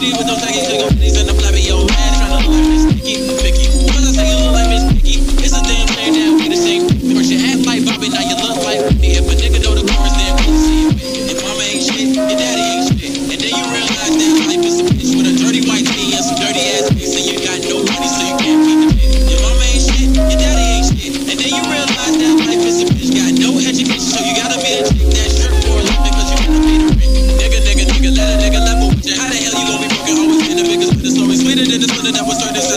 leave with no thank you. Nigga, in the black.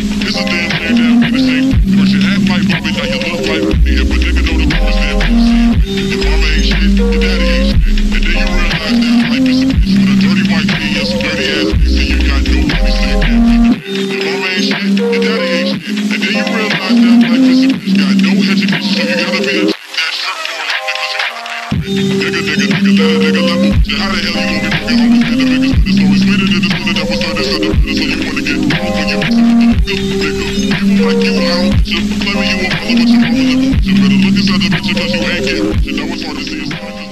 it's a damn shame that we the same. First you act like Bobby, now you look like. If a nigga know the we'll see it. Your mama ain't shit, your daddy ain't shit. And then you realize that life is a bitch with a dirty white tee and some dirty ass pics, and you got no money, so you can't feed the bitch. Your mama ain't shit, your daddy ain't shit. And then you realize that life is a bitch, got no education, so you gotta be a chick that strip for a living, cause you gotta pay the rent. Nigga, nigga, nigga, let a nigga. How the hell you gon' be broken? Always been the but it's always sweeter than the soda that was started to the liquor, nigga. People like you, don't get you. Claiming you a with you. Better look inside the picture, cause you ain't getting rich, and now it's hard to see a sign.